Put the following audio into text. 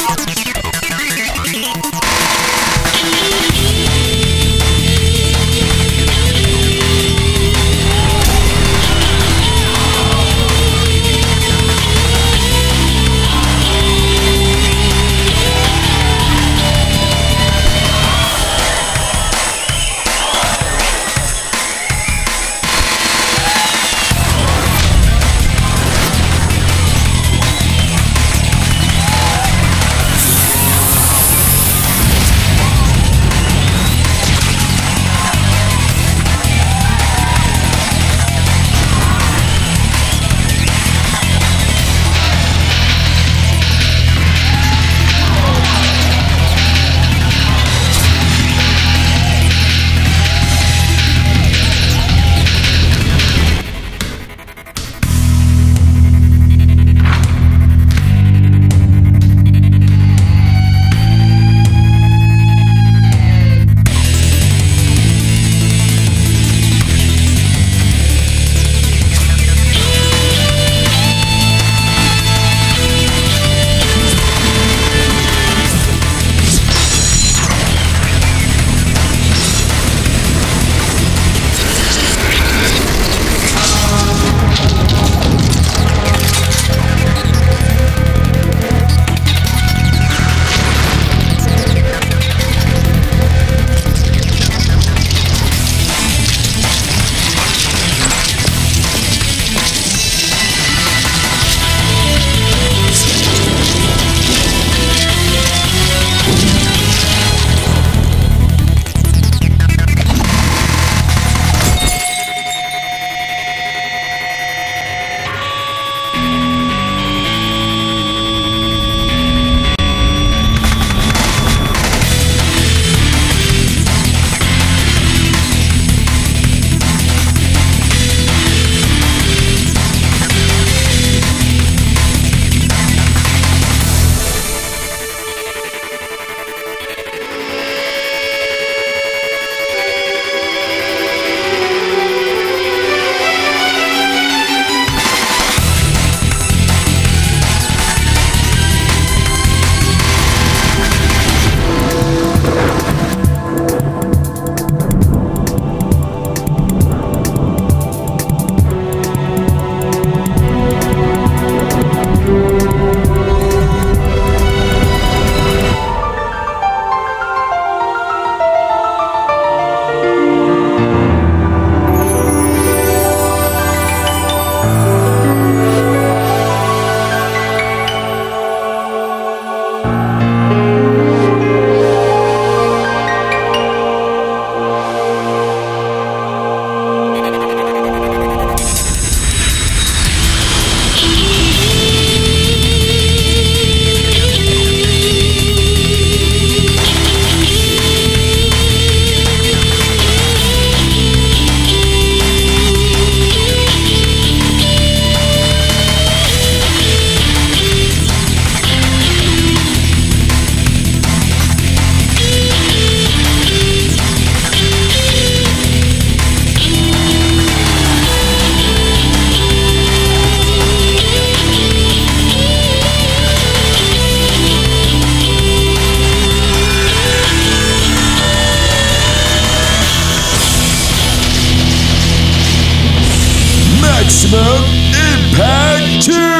Thank you. Maximum Impact 2!